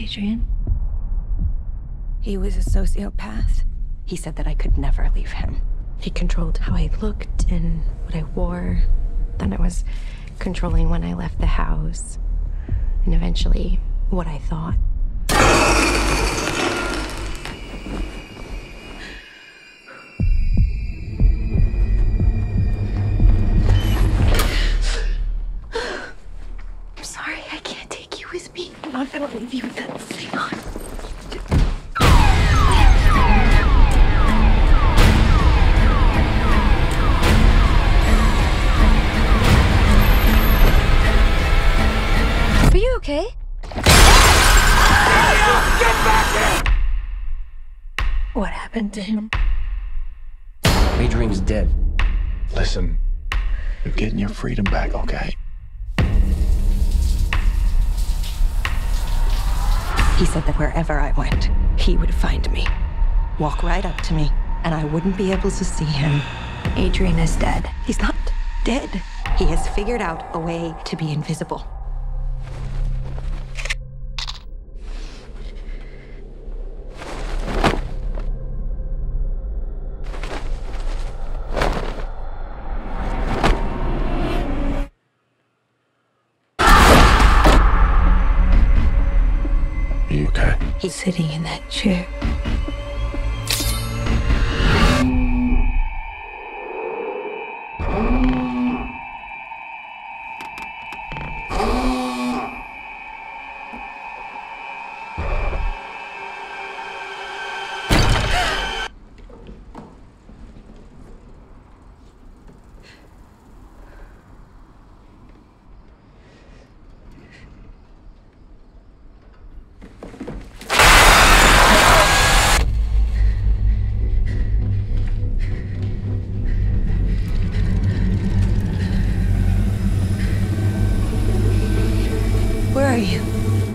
Adrian? He was a sociopath. He said that I could never leave him. He controlled how I looked and what I wore. Then it was controlling when I left the house. And eventually, what I thought. I'm not gonna leave you with that thing on. Are you okay? What happened to him? Adrian's dead. Listen, you're getting your freedom back, okay? He said that wherever I went, he would find me, walk right up to me, and I wouldn't be able to see him. Adrian is dead. He's not dead. He has figured out a way to be invisible. You okay? He's sitting in that chair.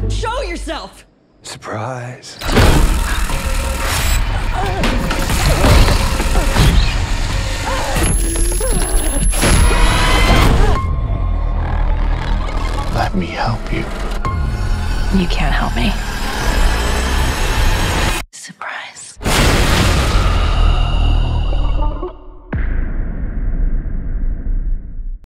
Show yourself! Surprise. Let me help you. You can't help me.